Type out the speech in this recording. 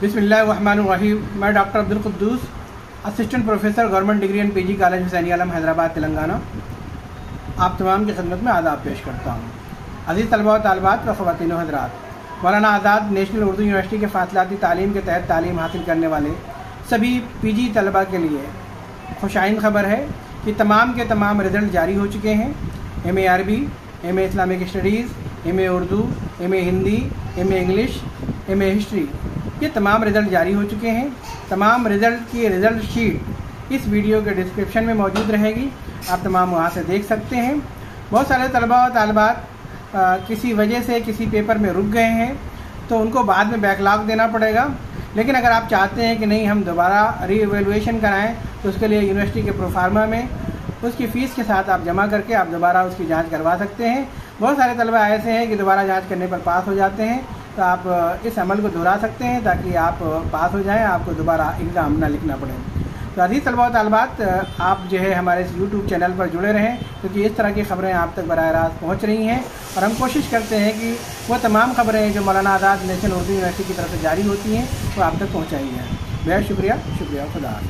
बिस्मिल्लाम मैं doctor Abdul Quddus, assistant professor, government degree and PG college Hussaini Alam, Hyderabad, Telangana. आप तमाम की खदमत में आदाब पेश करता हूँ। अज़ीज़ तलबा तलबात व ख़वान हजरात। मौलाना आज़ाद नेशनल उर्दू यूनिवर्सिटी के फासलाती तालीम के तहत तालीम हासिल करने वाले सभी पी जी तलबा के लिए खुशाइन खबर है कि तमाम के तमाम रिज़ल्ट जारी हो चुके हैं। एम ए अरबी, M A Islamic studies, M A Urdu, M A Hindi, M A English, M A history. ये तमाम रिज़ल्ट जारी हो चुके हैं। तमाम रिज़ल्ट की रिज़ल्ट शीट इस वीडियो के डिस्क्रिप्शन में मौजूद रहेगी। आप तमाम वहाँ से देख सकते हैं। बहुत सारे तलबा और तलबात किसी वजह से किसी पेपर में रुक गए हैं तो उनको बाद में बैकलॉग देना पड़ेगा। लेकिन अगर आप चाहते हैं कि नहीं, हम दोबारा री एवेलुएशन कराएँ तो उसके लिए यूनिवर्सिटी के प्रोफार्मा में उसकी फ़ीस के साथ आप जमा करके आप दोबारा उसकी जाँच करवा सकते हैं। बहुत सारे तलबा ऐसे हैं कि दोबारा जाँच करने पर पास हो जाते हैं। तो आप इस अमल को दोहरा सकते हैं ताकि आप पास हो जाएँ, आपको दोबारा एग्ज़ाम ना लिखना पड़े। तो अज़ीज़ तलबा तलबात आप जो है हमारे इस यूट्यूब चैनल पर जुड़े रहें, क्योंकि इस तरह की खबरें आप तक बर रास्त पहुँच रही हैं और हम कोशिश करते हैं कि वो तमाम खबरें जो मौलाना आज़ाद नेशनल उर्दू यूनिवर्सिटी की तरफ़ से जारी होती हैं, वो आप तक पहुँचाई जाएँ। बेहद शुक्रिया शुक्रिया खुदा